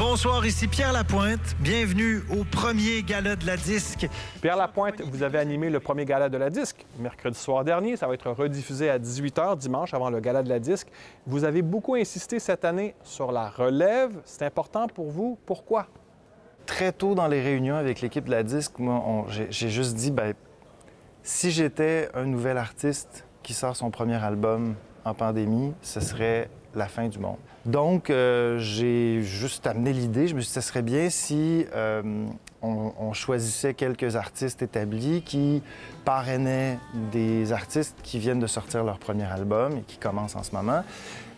Bonsoir, ici Pierre Lapointe. Bienvenue au premier gala de la disque. Pierre Lapointe, vous avez animé le premier gala de la disque mercredi soir dernier. Ça va être rediffusé à 18h dimanche avant le gala de la disque. Vous avez beaucoup insisté cette année sur la relève. C'est important pour vous. Pourquoi? Très tôt dans les réunions avec l'équipe de la disque, moi, on- j'ai j'ai juste dit, ben, si j'étais un nouvel artiste qui sort son premier album en pandémie, ce serait la fin du monde. Donc, euh, j'ai juste amené l'idée. Je me suis dit, ce serait bien si euh, on, on choisissait quelques artistes établis qui parrainaient des artistes qui viennent de sortir leur premier album et qui commencent en ce moment.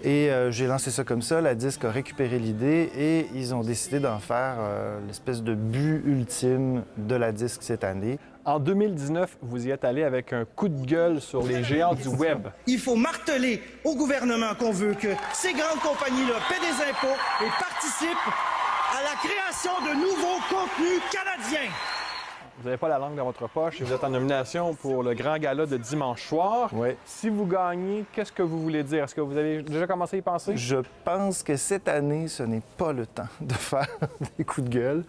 Et euh, j'ai lancé ça comme ça. La disque a récupéré l'idée et ils ont décidé d'en faire euh, l'espèce de but ultime de la disque cette année. En 2019, vous y êtes allé avec un coup de gueule sur les géants du web. Il faut marteler au gouvernement qu'on veut que ces grandes compagnies-là paient des impôts et participent à la création de nouveaux contenus canadiens. Vous n'avez pas la langue dans votre poche et vous êtes en nomination pour le grand gala de dimanche soir. Si vous gagnez, qu'est-ce que vous voulez dire? Est-ce que vous avez déjà commencé à y penser? Je pense que cette année, ce n'est pas le temps de faire des coups de gueule.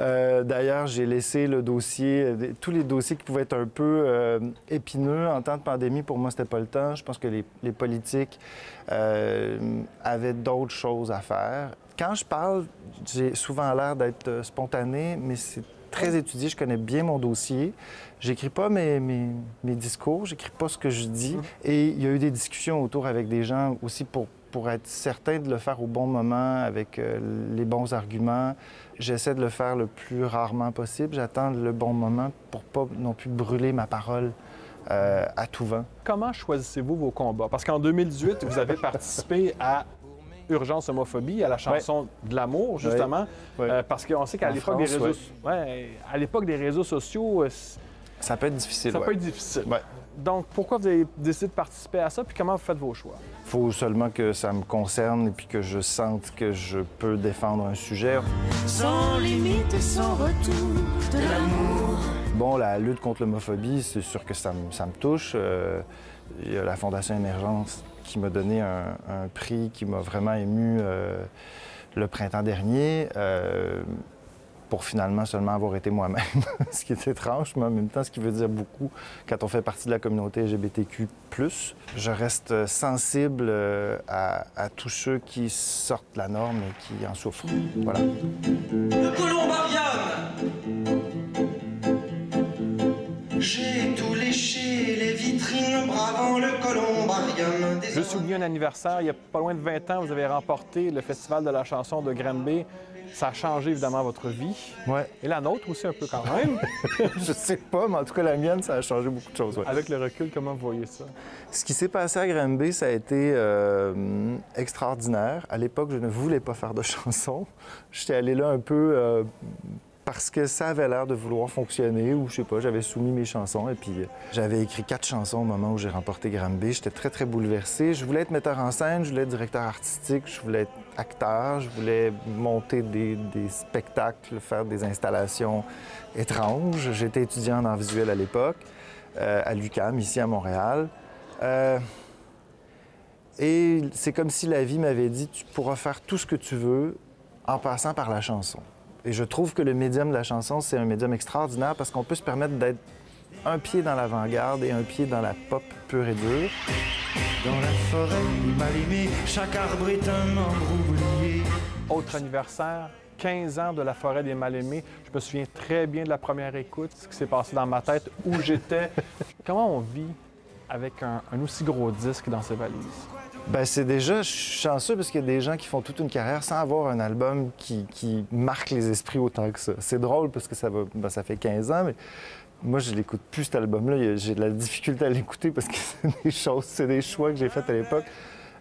Euh, D'ailleurs, j'ai laissé le dossier, euh, tous les dossiers qui pouvaient être un peu euh, épineux en temps de pandémie. Pour moi, c'était pas le temps. Je pense que les, les politiques euh, avaient d'autres choses à faire. Quand je parle, j'ai souvent l'air d'être spontané, mais c'est très étudié. Je connais bien mon dossier. J'écris pas mes, mes, mes discours, j'écris pas ce que je dis. Et il y a eu des discussions autour avec des gens aussi pour, pour être certain de le faire au bon moment, avec euh, les bons arguments. J'essaie de le faire le plus rarement possible. J'attends le bon moment pour pas non plus brûler ma parole euh, à tout vent. Comment choisissez-vous vos combats? Parce qu'en 2018, vous avez participé à Urgence homophobie, à la chanson de l'amour, justement. Ouais. Euh, parce qu'on sait qu'à l'époque des réseaux, ouais, à l'époque des réseaux sociaux, euh, Ça peut être difficile. ça ouais. peut être difficile. Ouais. Donc, pourquoi vous avez décidé de participer à ça? Puis comment vous faites vos choix? faut seulement que ça me concerne et puis que je sente que je peux défendre un sujet. Sans limite et sans retour de l'amour. Bon, la lutte contre l'homophobie, c'est sûr que ça me, ça me touche. Euh, il y a la Fondation Émergence qui m'a donné un, prix qui m'a vraiment ému euh, le printemps dernier. euh, pour finalement seulement avoir été moi-même, ce qui est étrange, mais en même temps, ce qui veut dire beaucoup quand on fait partie de la communauté LGBTQ+. Je reste sensible euh, à, à tous ceux qui sortent la norme et qui en souffrent. Voilà. Un anniversaire. Il y a pas loin de 20 ans, vous avez remporté le Festival de la chanson de Granby. Ça a changé évidemment votre vie. Ouais. Et la nôtre aussi un peu quand même. je sais pas, mais en tout cas, la mienne, ça a changé beaucoup de choses. ouais. Avec le recul, comment vous voyez ça? Ce qui s'est passé à Granby, ça a été euh, extraordinaire. À l'époque, je ne voulais pas faire de chansons. J'étais allé là un peu euh, parce que ça avait l'air de vouloir fonctionner, ou je sais pas, j'avais soumis mes chansons et puis euh, j'avais écrit quatre chansons au moment où j'ai remporté Granby. J'étais très, très bouleversé. Je voulais être metteur en scène, je voulais être directeur artistique, je voulais être acteur, je voulais monter des, spectacles, faire des installations étranges. J'étais étudiant en visuel à l'époque, euh, à l'UQAM, ici à Montréal. Euh, et c'est comme si la vie m'avait dit, tu pourras faire tout ce que tu veux en passant par la chanson. Et je trouve que le médium de la chanson, c'est un médium extraordinaire parce qu'on peut se permettre d'être un pied dans l'avant-garde et un pied dans la pop pure et dure. Dans la forêt mal aimée, chaque arbre est un membre oublié. Autre anniversaire, 15 ans de la forêt des mal-aimés. Je me souviens très bien de la première écoute, ce qui s'est passé dans ma tête, où j'étais. Comment on vit avec un, un aussi gros disque dans ses valises? Ben, c'est déjà chanceux parce qu'il y a des gens qui font toute une carrière sans avoir un album qui, marque les esprits autant que ça. C'est drôle parce que ça, va, ben, ça fait 15 ans, mais moi, je l'écoute plus, cet album-là. J'ai de la difficulté à l'écouter parce que c'est des choses, c'est des choix que j'ai faits à l'époque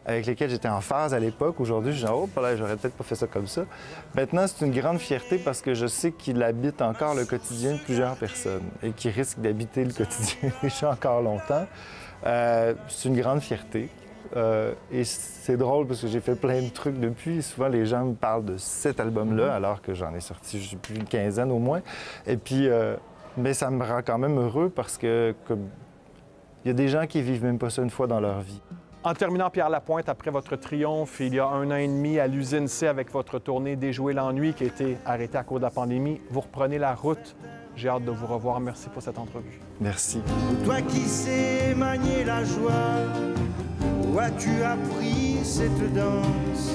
avec lesquels j'étais en phase à l'époque. Aujourd'hui, je dis, oh, j'aurais peut-être pas fait ça comme ça. Maintenant, c'est une grande fierté parce que je sais qu'il habite encore le quotidien de plusieurs personnes et qu'il risque d'habiter le quotidien des gens encore longtemps. Euh, c'est une grande fierté. Euh, et c'est drôle parce que j'ai fait plein de trucs depuis. Souvent, les gens me parlent de cet album-là, alors que j'en ai sorti je sais plus une quinzaine au moins. Et puis, euh, mais ça me rend quand même heureux parce que comme, il y a des gens qui vivent même pas ça une fois dans leur vie. En terminant, Pierre Lapointe, après votre triomphe il y a un an et demi à l'usine C avec votre tournée Déjouer l'ennui qui a été arrêtée à cause de la pandémie, vous reprenez la route. J'ai hâte de vous revoir. Merci pour cette entrevue. Merci. Toi qui sais manier la joie, où as-tu appris cette danse